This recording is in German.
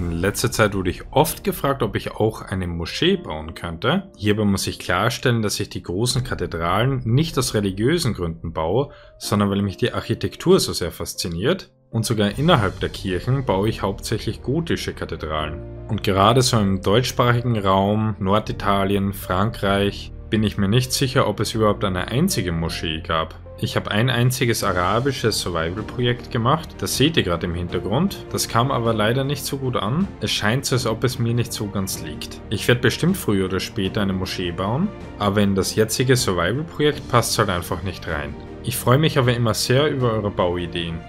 In letzter Zeit wurde ich oft gefragt, ob ich auch eine Moschee bauen könnte. Hierbei muss ich klarstellen, dass ich die großen Kathedralen nicht aus religiösen Gründen baue, sondern weil mich die Architektur so sehr fasziniert. Und sogar innerhalb der Kirchen baue ich hauptsächlich gotische Kathedralen. Und gerade so im deutschsprachigen Raum, Norditalien, Frankreich, bin ich mir nicht sicher, ob es überhaupt eine einzige Moschee gab. Ich habe ein einziges arabisches Survival-Projekt gemacht, das seht ihr gerade im Hintergrund. Das kam aber leider nicht so gut an. Es scheint so, als ob es mir nicht so ganz liegt. Ich werde bestimmt früher oder später eine Moschee bauen, aber in das jetzige Survival-Projekt passt es halt einfach nicht rein. Ich freue mich aber immer sehr über eure Bauideen.